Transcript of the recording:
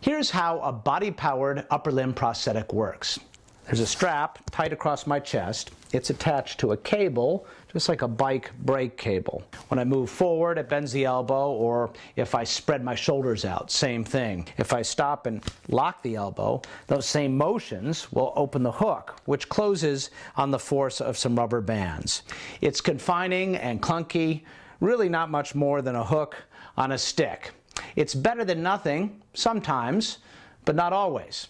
Here's how a body-powered upper limb prosthetic works. There's a strap tied across my chest. It's attached to a cable, just like a bike brake cable. When I move forward, it bends the elbow, or if I spread my shoulders out, same thing. If I stop and lock the elbow, those same motions will open the hook, which closes on the force of some rubber bands. It's confining and clunky, really not much more than a hook on a stick. It's better than nothing, sometimes, but not always.